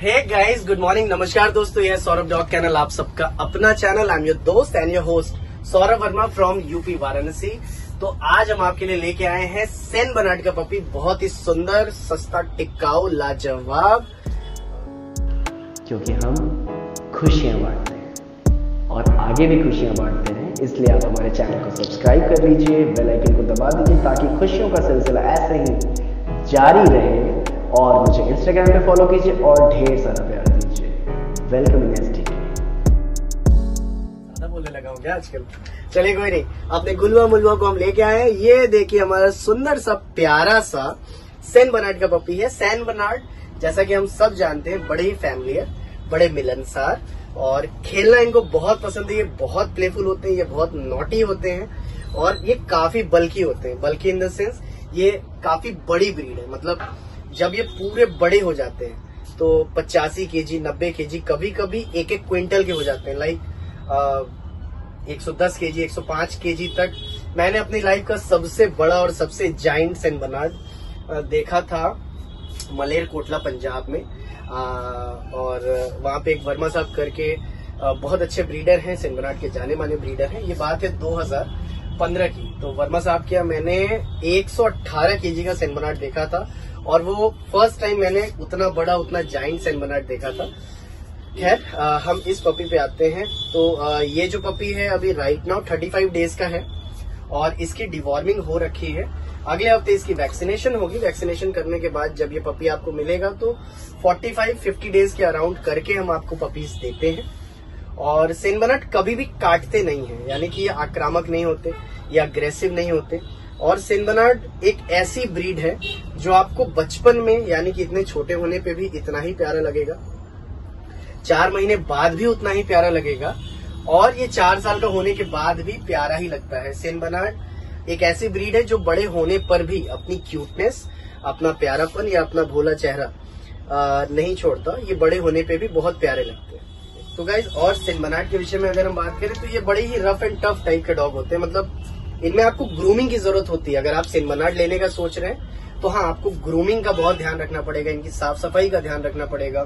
Hey guys good morning नमस्कार दोस्तों, यह सौरभ डॉग चैनल आप सबका अपना चैनल आई एम योर दोस्त and your host Saurabh Verma from UP Varanasi. तो आज हम आपके लिए लेके आए हैं सेन बर्नार्ड का पपी बहुत ही सुंदर, सस्ता, टिकाऊ, लाजवाब। क्योंकि हम खुशियाँ बांटते हैं और आगे भी खुशियाँ बांटते हैं, इसलिए आप हमारे चैनल को सब्सक्राइब कर लीजिए बेल आइकन को दबा दीजिए ताकि खुशियों का सिलसिला ऐसे ही जारी रहे और मुझे इंस्टाग्राम पे फॉलो कीजिए और ढेर सारा प्यार दीजिए। वेलकम इन एस बोलने लगा हूँ आजकल? चलिए कोई नहीं, अपने गुलवा मुलवा को हम लेके आए ये देखिए हमारा सुंदर सा, प्यारा सा सेन बर्नार्ड का पपी है। सैन बर्नार्ड जैसा कि हम सब जानते हैं, बड़े फैमिली है, बड़े मिलनसार और खेलना इनको बहुत पसंद है। ये बहुत प्लेफुल होते हैं, ये बहुत नोटी होते हैं और ये काफ़ी बल्कि होते हैं। बल्कि इन द सेंस ये काफ़ी बड़ी ब्रीड है। मतलब जब ये पूरे बड़े हो जाते हैं तो पचासी के जी नब्बे के जी कभी कभी एक एक क्विंटल के हो जाते हैं। लाइक 110 के जी 105 के जी तक। मैंने अपनी लाइफ का सबसे बड़ा और सबसे जाइंट सेन बनार्ड देखा था मलेर कोटला पंजाब में। आ, और वहाँ पे एक वर्मा साहब करके आ, बहुत अच्छे ब्रीडर हैं सेन बनार्ड के जाने माने ब्रीडर हैं। ये बात है 2015 की। तो वर्मा साहब क्या मैंने 118 केजी का सेन बनार्ड देखा था। और वो फ़र्स्ट टाइम मैंने उतना बड़ा उतना जाइंट सेन बनार्ड देखा था। खैर हम इस पपी पे आते हैं। तो आ, ये जो पपी है अभी राइट नाउ 35 डेज़ का है और इसकी डिवॉर्मिंग हो रखी है। अगले हफ़्ते इसकी वैक्सीनेशन होगी। वैक्सीनेशन करने के बाद जब ये पपी आपको मिलेगा तो 45-50 डेज़ के अराउंड करके हम आपको पपीज देते हैं। और सेनबनट कभी भी काटते नहीं है। यानी कि ये आक्रामक नहीं होते या अग्रेसिव नहीं होते। और सेनबनार्ड एक ऐसी ब्रीड है जो आपको बचपन में यानी कि इतने छोटे होने पे भी इतना ही प्यारा लगेगा। चार महीने बाद भी उतना ही प्यारा लगेगा और ये चार साल का होने के बाद भी प्यारा ही लगता है। सेन बनार्ड एक ऐसी ब्रीड है जो बड़े होने पर भी अपनी क्यूटनेस अपना प्यारापन या अपना भोला चेहरा आ, नहीं छोड़ता। ये बड़े होने पे भी बहुत प्यारे लगते हैं। तो गाइज़ और सेन बनार्ड के विषय में अगर हम बात करें तो ये बड़े ही रफ एंड टफ टाइप के डॉग होते हैं। मतलब इनमें आपको ग्रूमिंग की ज़रूरत होती है। अगर आप सेन लेने का सोच रहे हैं तो हाँ आपको ग्रूमिंग का बहुत ध्यान रखना पड़ेगा, इनकी साफ़ सफ़ाई का ध्यान रखना पड़ेगा।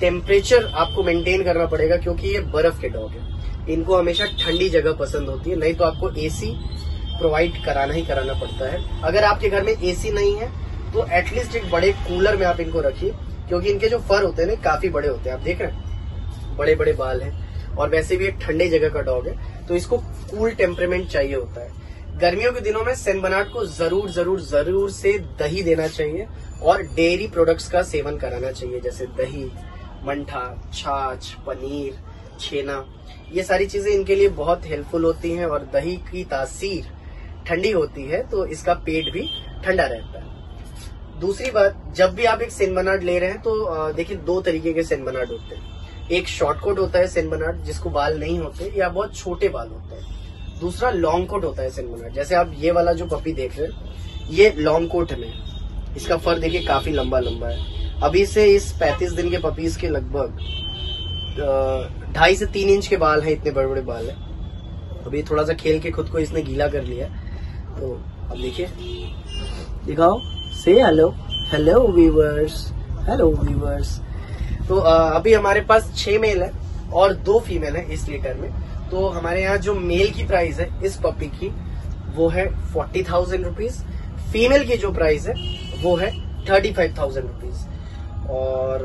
टेम्परेचर आपको मेंटेन करना पड़ेगा, क्योंकि ये बर्फ़ के डॉग है। इनको हमेशा ठंडी जगह पसंद होती है, नहीं तो आपको एसी प्रोवाइड कराना ही कराना पड़ता है। अगर आपके घर में एसी नहीं है तो एटलीस्ट एक बड़े कूलर में आप इनको रखिए, क्योंकि इनके जो फर होते हैं ना, काफ़ी बड़े होते हैं। आप देख रहे हैं बड़े बड़े बाल हैं। और वैसे भी एक ठंडे जगह का डॉग है तो इसको कूल टेम्परेमेंट चाहिए होता है। गर्मियों के दिनों में सेनबनाट को ज़रूर ज़रूर ज़रूर से दही देना चाहिए और डेयरी प्रोडक्ट्स का सेवन कराना चाहिए, जैसे दही, मंठा, छाछ, पनीर, छेना। ये सारी चीज़ें इनके लिए बहुत हेल्पफुल होती हैं और दही की तासीर ठंडी होती है तो इसका पेट भी ठंडा रहता है। दूसरी बात, जब भी आप एक सेनबनाड ले रहे हैं तो देखिए दो तरीके के सेनबनाड होते हैं। एक शॉर्ट कोट होता है सेनबनाड जिसको बाल नहीं होते, या बहुत छोटे बाल होते हैं। दूसरा लॉन्ग कोट होता है सेनबनाड जैसे आप ये वाला जो पपी देख रहे हैं, ये लॉन्ग कोट में इसका फर देखिए काफ़ी लंबा लंबा है। अभी से इस 35 दिन के पपीज के लगभग ढाई से तीन इंच के बाल हैं, इतने बड़े बड़े बाल हैं। अभी थोड़ा सा खेल के खुद को इसने गीला कर लिया तो अब देखिए। दिखाओ। से hello hello viewers hello viewers तो अभी हमारे पास छह मेल है और दो फीमेल है इस लीटर में। तो हमारे यहाँ जो मेल की प्राइस है इस पपी की, वो है फोर्टी थाउज़ेंड रुपीज़ फीमेल की जो प्राइस है, वो है थर्टी फाइव थाउज़ेंड रुपीज़ और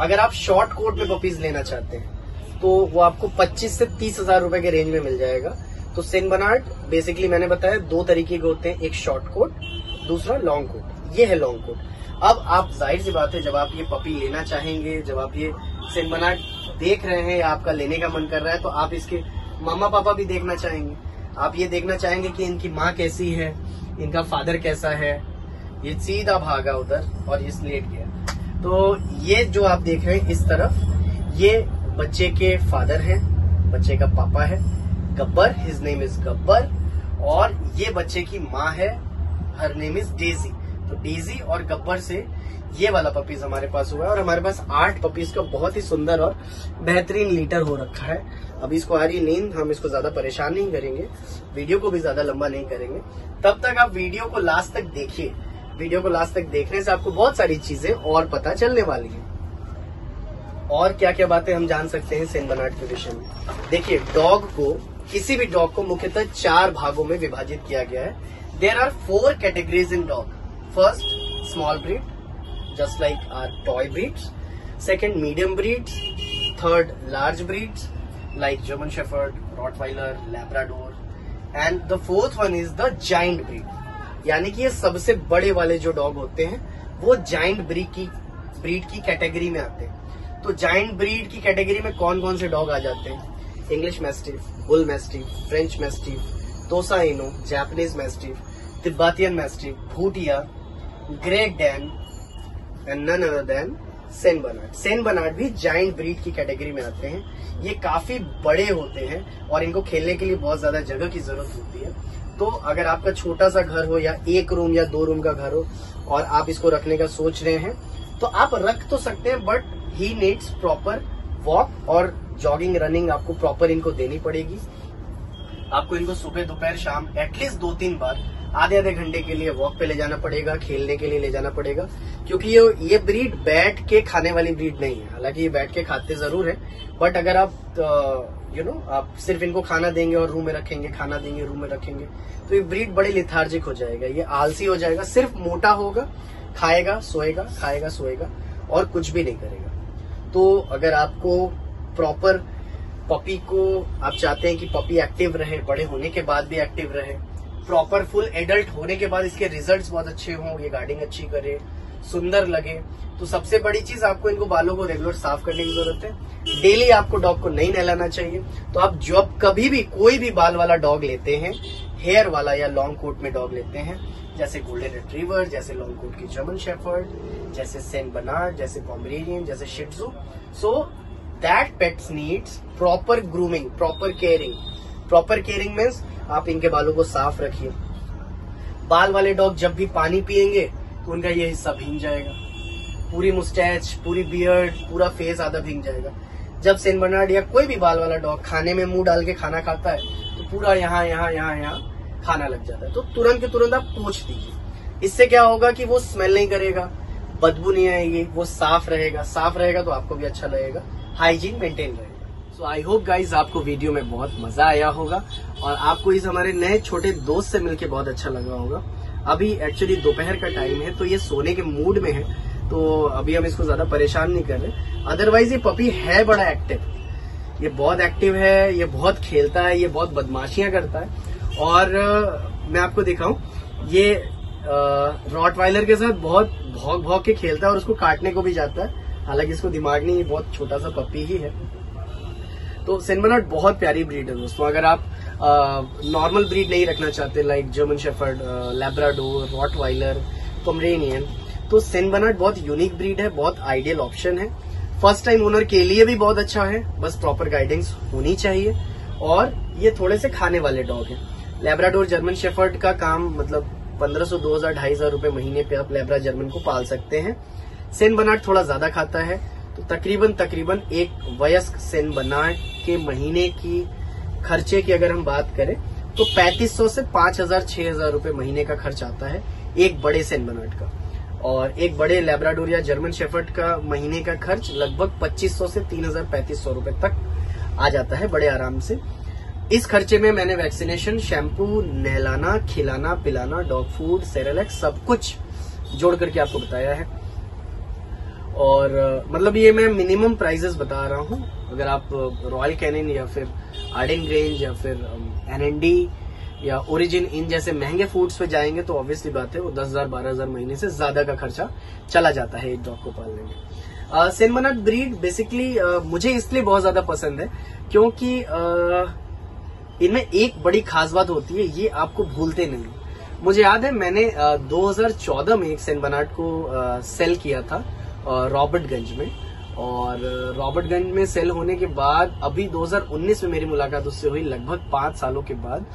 अगर आप शॉर्ट कोट में पपीज लेना चाहते हैं तो वो आपको पच्चीस से तीस हज़ार रूपए के रेंज में मिल जाएगा। तो सेन बनार्ड बेसिकली मैंने बताया, दो तरीके के होते हैं, एक शॉर्ट कोट दूसरा लॉन्ग कोट ये है लॉन्ग कोट अब आप ज़ाहिर सी बात है, जब आप ये पपी लेना चाहेंगे, जब आप ये सेन देख रहे हैं आपका लेने का मन कर रहा है तो आप इसके मामा पापा भी देखना चाहेंगे। आप ये देखना चाहेंगे कि इनकी माँ कैसी है, इनका फादर कैसा है। ये सीधा भागा उधर और ये लेट गया। तो ये जो आप देख रहे हैं, इस तरफ़, ये बच्चे के फादर हैं, बच्चे का पापा है, Gabbar his name is Gabbar, और ये बच्चे की माँ है her name is Daisy Daisy और गब्बर से ये वाला पपीज हमारे पास हुआ है और हमारे पास आठ पपीज का बहुत ही सुंदर और बेहतरीन लीटर हो रखा है। अभी इसको आ रही नींद, हम इसको ज़्यादा परेशान नहीं करेंगे वीडियो को भी ज़्यादा लंबा नहीं करेंगे। तब तक आप वीडियो को लास्ट तक देखिए। वीडियो को लास्ट तक देखने से आपको बहुत सारी चीज़ें और पता चलने वाली है। और क्या क्या बातें हम जान सकते हैं सेन बनाट के विषय में? देखिए डॉग को, किसी भी डॉग को मुख्यतः चार भागों में विभाजित किया गया है। There are four categories in dog first small breed just like are toy breeds second medium breeds third large breeds like German shepherd rottweiler labrador and the fourth one is the giant breed यानी कि ये सबसे बड़े वाले जो dog होते हैं, वो जाइंट ब्रीड की ब्रीड की कैटेगरी में आते हैं। तो जाइंट ब्रीड की कैटेगरी में कौन कौन से डॉग आ जाते हैं? English mastiff bull mastiff French mastiff Tosa Inu Japanese mastiff Tibetan mastiff Bhutia great Dane and none other than Saint Bernard Saint Bernard भी जाइंट ब्रीड की कैटेगरी में आते हैं। ये काफ़ी बड़े होते हैं और इनको खेलने के लिए बहुत ज़्यादा जगह की ज़रूरत होती है। तो अगर आपका छोटा सा घर हो या एक रूम या दो रूम का घर हो और आप इसको रखने का सोच रहे हैं तो आप रख तो सकते हैं but he needs proper walk और जॉगिंग रनिंग आपको प्रॉपर इनको देनी पड़ेगी। आपको इनको सुबह, दोपहर, शाम एटलीस्ट दो तीन बार आधे आधे घंटे के लिए वॉक पे ले जाना पड़ेगा, खेलने के लिए ले जाना पड़ेगा, क्योंकि ये ये ब्रीड बैठ के खाने वाली ब्रीड नहीं है। हालाँकि ये बैठ के खाते ज़रूर है बट अगर आप यू नो आप सिर्फ़ इनको खाना देंगे और रूम में रखेंगे, खाना देंगे रूम में रखेंगे तो ये ब्रीड बड़े लिथार्जिक हो जाएगा, ये आलसी हो जाएगा, सिर्फ़ मोटा होगा, खाएगा, सोएगा खाएगा, सोएगा, और कुछ भी नहीं करेगा। तो अगर आपको प्रॉपर पपी को, आप चाहते हैं कि पपी एक्टिव रहे, बड़े होने के बाद भी एक्टिव रहे प्रॉपर फुल एडल्ट होने के बाद इसके रिजल्ट्स बहुत अच्छे हों, ये गार्डिंग अच्छी करे, सुंदर लगे। तो सबसे बड़ी चीज़ आपको इनको बालों को रेगुलर साफ़ करने की ज़रूरत है। डेली आपको डॉग को नहीं नहलाना चाहिए। तो आप जब कभी भी कोई भी बाल वाला डॉग लेते हैं हेयर वाला या लॉन्ग कोट में डॉग लेते हैं, जैसे गोल्डन रिट्रीवर जैसे लॉन्ग कोट की जर्मन शेफर्ड जैसे सेंट बनार्ड जैसे कॉम्बरेरियन जैसे shih tzu so that pets needs proper grooming proper caring proper caring means आप इनके बालों को साफ़ रखिए। बाल वाले डॉग जब भी पानी पियेंगे तो उनका ये हिस्सा भींग जाएगा। पूरी मुस्टैच पूरी बियर्ड पूरा फेस आधा भींग जाएगा। जब सेन बर्नार्ड या कोई भी बाल वाला डॉग खाने में मुँह डाल के खाना खाता है तो पूरा यहाँ यहाँ यहाँ यहाँ खाना लग जाता है। तो तुरंत के तुरंत आप पोछ दीजिए। इससे क्या होगा कि वो स्मेल नहीं करेगा, बदबू नहीं आएगी, वो साफ़ रहेगा। साफ़ रहेगा तो आपको भी अच्छा लगेगा। हाइजीन मेंटेन रहेगा। सो आई होप गाइज़ आपको वीडियो में बहुत मज़ा आया होगा और आपको इस हमारे नए छोटे दोस्त से मिलके बहुत अच्छा लगा होगा। अभी एक्चुअली दोपहर का टाइम है तो ये सोने के मूड में है तो अभी हम इसको ज़्यादा परेशान नहीं कर रहे। अदरवाइज़ ये पपी है बड़ा एक्टिव ये बहुत एक्टिव है, ये बहुत खेलता है, ये बहुत बदमाशियाँ करता है। और मैं आपको दिखाऊँ, ये रॉटवाइलर के साथ बहुत भौक भौक के खेलता है और उसको काटने को भी जाता है। हालाँकि इसको दिमाग नहीं बहुत छोटा सा पपी ही है। तो सेनबर्नार्ड बहुत प्यारी ब्रीड है दोस्तों। अगर आप नॉर्मल ब्रीड नहीं रखना चाहते like German shepherd labrador rottweiler pomeranian तो सेनबर्नार्ड बहुत यूनिक ब्रीड है, बहुत आइडियल ऑप्शन है। फ़र्स्ट टाइम ओनर के लिए भी बहुत अच्छा है, बस प्रॉपर गाइडेंस होनी चाहिए। और ये थोड़े से खाने वाले डॉग हैं। लेब्राडोर जर्मन शेफर्ड का काम मतलब पंद्रह सौ, दो हज़ार, ढाई हज़ार महीने पे आप लेब्रा जर्मन को पाल सकते हैं। सेन बनाट थोड़ा ज़्यादा खाता है तो तकरीबन तकरीबन एक वयस्क सेन बनाट के महीने की खर्चे की अगर हम बात करें तो 3500 से 5000 6000 रुपए महीने का खर्च आता है एक बड़े सेन बनाट का। और एक बड़े लेब्राडोर या जर्मन शेफर्ट का महीने का खर्च लगभग 2500 से 3000 3500 रुपए तक आ जाता है बड़े आराम से। इस खर्चे में मैंने वैक्सीनेशन, शैम्पू, नहलाना, खिलाना, पिलाना, डॉग फ़ूड, सेरेलेक्स सब कुछ जोड़ करके आपको बताया है। और मतलब ये मैं मिनिमम प्राइजेस बता रहा हूँ। अगर आप रॉयल कैनिन या फिर आर्डिन रेंज या फिर एनएनडी या ओरिजिन इन जैसे महँगे फूड्स पे जाएँगे तो ऑब्वियसली बात है वो दस हज़ार बारह हज़ार महीने से ज़्यादा का खर्चा चला जाता है एक डॉग को पालने में। सेनमनट ब्रीड बेसिकली मुझे इसलिए बहुत ज़्यादा पसंद है क्योंकि uh, इनमें एक बड़ी खास बात होती है ये आपको भूलते नहीं। मुझे याद है मैंने 2014 में एक सेंट बनाट को सेल किया था। रॉबर्टगंज में। और रॉबर्टगंज में सेल होने के बाद, अभी 2019 में मेरी मुलाकात उससे हुई, लगभग पाँच सालों के बाद।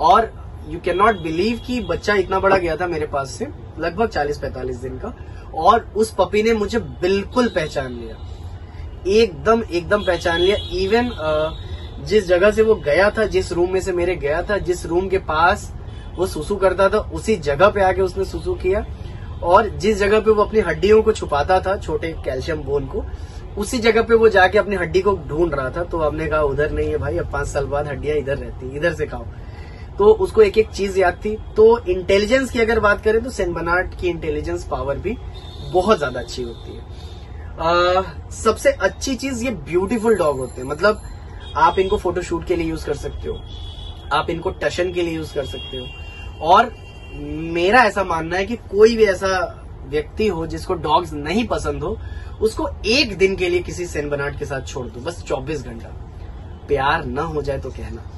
और यू कैन नॉट बिलीव कि बच्चा इतना बड़ा गया था मेरे पास से, लगभग 40-45 दिन का। और उस पपी ने मुझे बिल्कुल पहचान लिया। एकदम एकदम पहचान लिया। इवन जिस जगह से वो गया था, जिस रूम में से मेरे गया था, जिस रूम के पास वो सुसु करता था, उसी जगह पे आके उसने सुसु किया। और जिस जगह पे वो अपनी हड्डियों को छुपाता था छोटे कैल्शियम बोन को उसी जगह पे वो जाके अपनी हड्डी को ढूंढ रहा था। तो हमने कहा उधर नहीं है भाई अब पाँच साल बाद हड्डियाँ इधर रहती इधर से खाओ। तो उसको एक एक चीज़ याद थी। तो इंटेलिजेंस की अगर बात करें तो सेन बनार्ट की इंटेलिजेंस पावर भी बहुत ज़्यादा अच्छी होती है। आ, सबसे अच्छी चीज़ ये ब्यूटीफुल डॉग होते हैं। मतलब आप इनको फोटोशूट के लिए यूज़ कर सकते हो आप इनको टशन के लिए यूज़ कर सकते हो। और मेरा ऐसा मानना है कि कोई भी ऐसा व्यक्ति हो जिसको डॉग्स नहीं पसंद हो, उसको एक दिन के लिए किसी सेन बनाट के साथ छोड़ दो। बस 24 घंटा। प्यार ना हो जाए तो कहना।